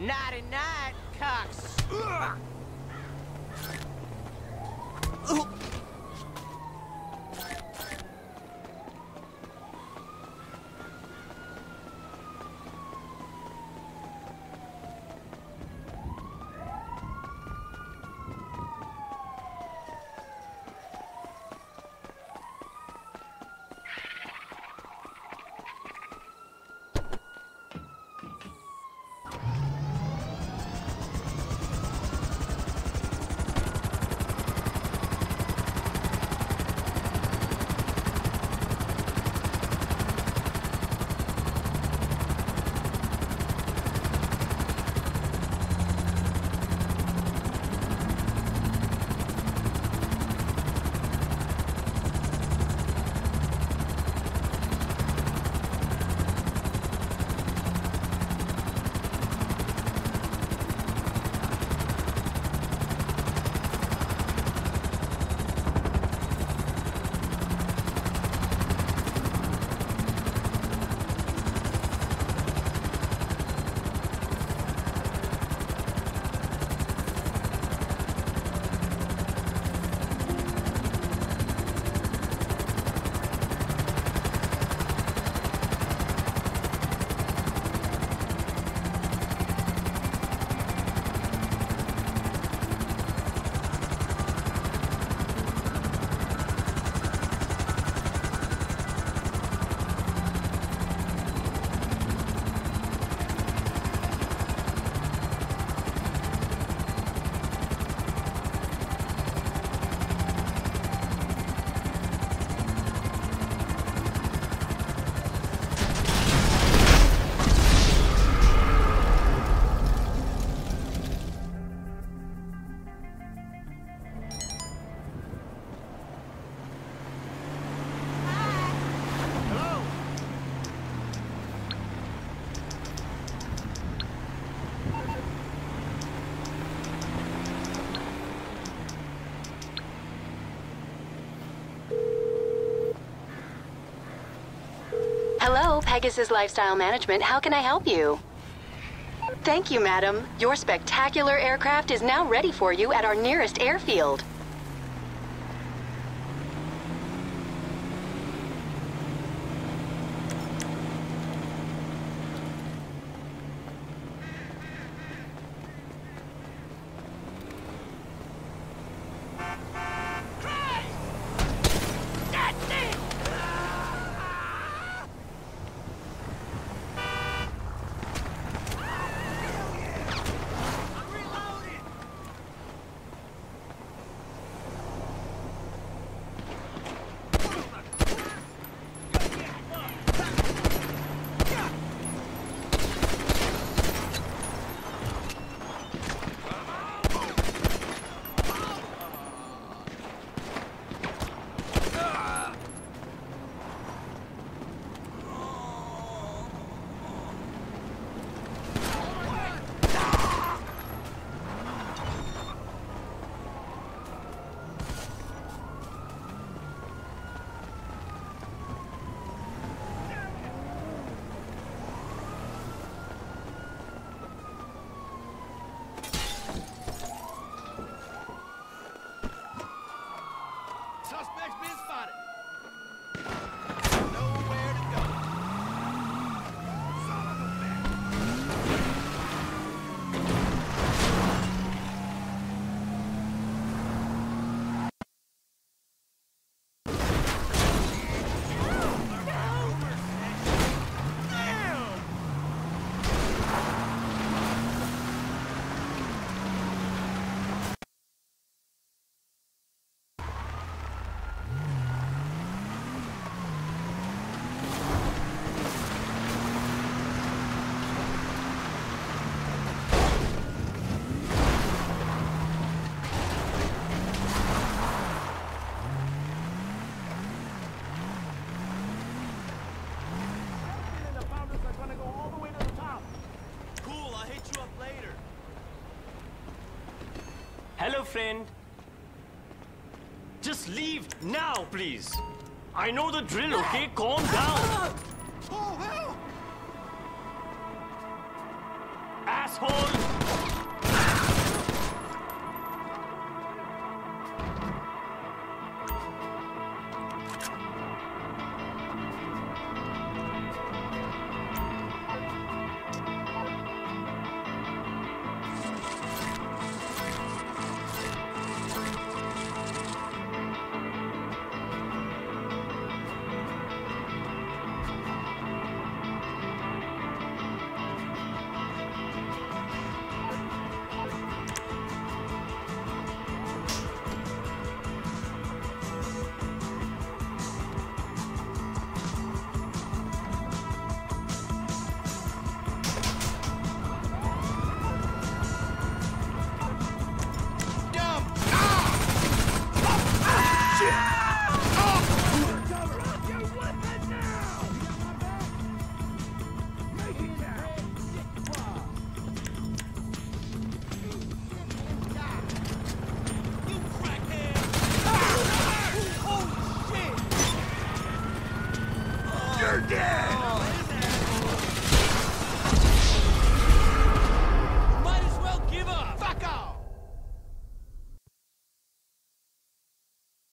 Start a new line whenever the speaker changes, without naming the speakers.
Nighty night, cocks.
Pegasus Lifestyle Management. How can I help you? Thank you, madam. Your spectacular aircraft is now ready for you at our nearest airfield.
friend. Just leave now, please. I know the drill, okay? Calm down. Oh, Asshole! dead!